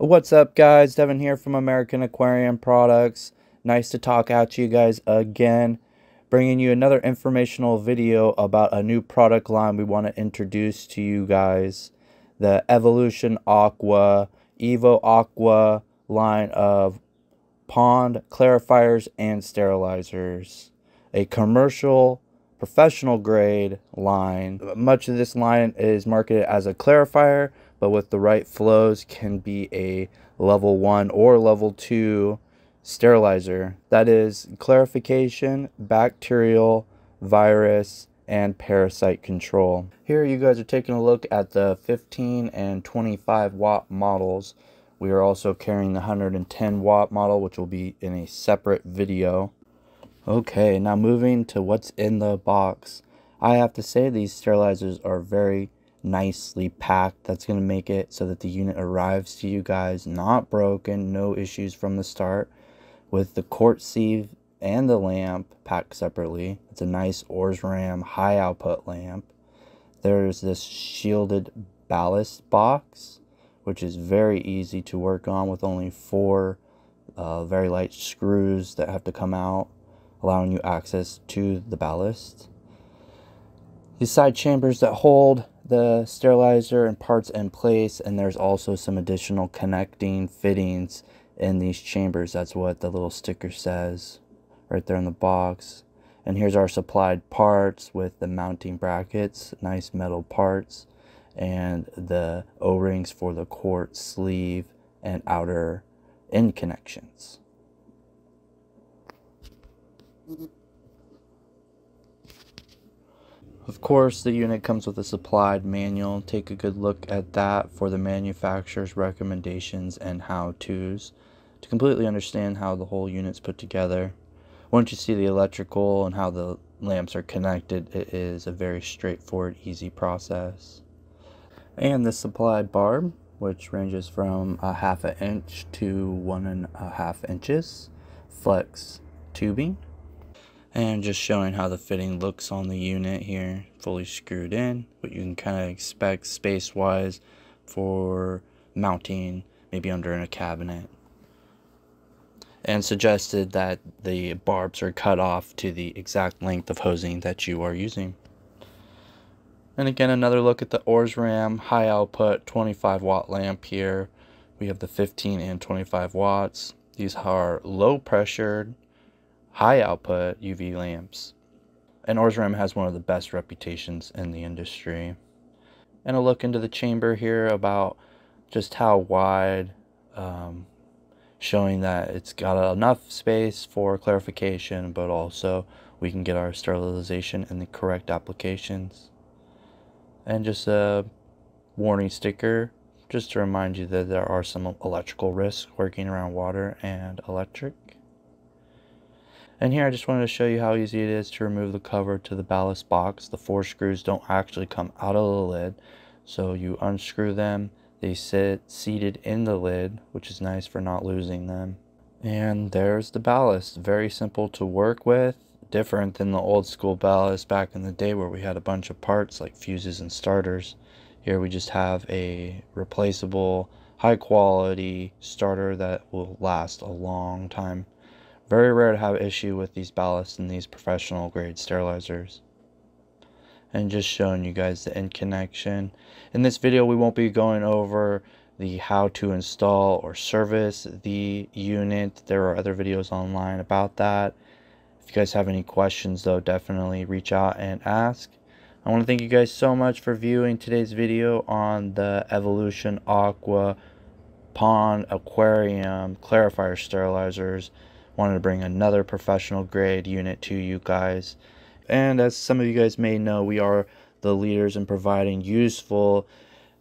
What's up, guys? Devin here from American Aquarium Products. Nice to talk out to you guys again. Bringing you another informational video about a new product line we want to introduce to you guys. The Evolution Aqua, Evo Aqua line of pond clarifiers and sterilizers. A commercial, professional grade line. Much of this line is marketed as a clarifier, but with the right flows can be a level 1 or level 2 sterilizer. That is clarification, bacterial, virus, and parasite control. Here you guys are taking a look at the 15 and 25 watt models. We are also carrying the 110 watt model, which will be in a separate video. Okay, now moving to what's in the box. I have to say these sterilizers are very nicely packed. That's going to make it so that the unit arrives to you guys not broken, no issues from the start. With the quartz sleeve and the lamp packed separately. It's a nice Osram high output lamp. There's this shielded ballast box, which is very easy to work on with only four uh, very light screws that have to come out, allowing you access to the ballast. These side chambers that hold the sterilizer and parts in place and there's also some additional connecting fittings in these chambers. That's what the little sticker says right there in the box. And here's our supplied parts with the mounting brackets nice metal parts and the o-rings for the quartz sleeve and outer end connections Of course, the unit comes with a supplied manual. Take a good look at that for the manufacturer's recommendations and how-tos to completely understand how the whole unit's put together. Once you see the electrical and how the lamps are connected, it is a very straightforward, easy process. And the supplied barb, which ranges from a half an inch to one and a half inches, flex tubing and just showing how the fitting looks on the unit here fully screwed in what you can kind of expect space wise for mounting maybe under in a cabinet. And suggested that the barbs are cut off to the exact length of hosing that you are using. And again another look at the Osram high output 25 watt lamp here. We have the 15 and 25 watts. These are low pressured high output UV lamps. And Osram has one of the best reputations in the industry. And a look into the chamber here about just how wide, um, showing that it's got enough space for clarification, but also we can get our sterilization in the correct applications. And just a warning sticker just to remind you that there are some electrical risks working around water and electric. And here I just wanted to show you how easy it is to remove the cover to the ballast box. The four screws don't actually come out of the lid. So you unscrew them, they sit seated in the lid, which is nice for not losing them. And there's the ballast. Very simple to work with. Different than the old school ballast back in the day where we had a bunch of parts like fuses and starters. Here we just have a replaceable, high quality starter that will last a long time. Very rare to have issue with these ballasts and these professional grade sterilizers. And just showing you guys the end connection. In this video we won't be going over the how to install or service the unit. There are other videos online about that. If you guys have any questions though, definitely reach out and ask. I want to thank you guys so much for viewing today's video on the Evolution Aqua Pond Aquarium Clarifier Sterilizers wanted to bring another professional grade unit to you guys. And as some of you guys may know, we are the leaders in providing useful,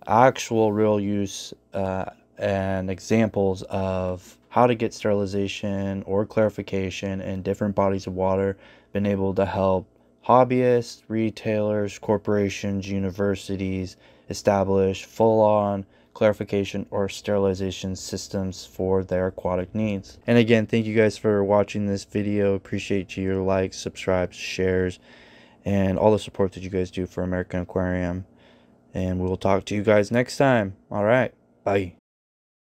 actual real use uh, and examples of how to get sterilization or clarification in different bodies of water, been able to help hobbyists, retailers, corporations, universities establish full on clarification, or sterilization systems for their aquatic needs. And again, thank you guys for watching this video. Appreciate your likes, subscribes, shares, and all the support that you guys do for American Aquarium. And we will talk to you guys next time. All right. Bye.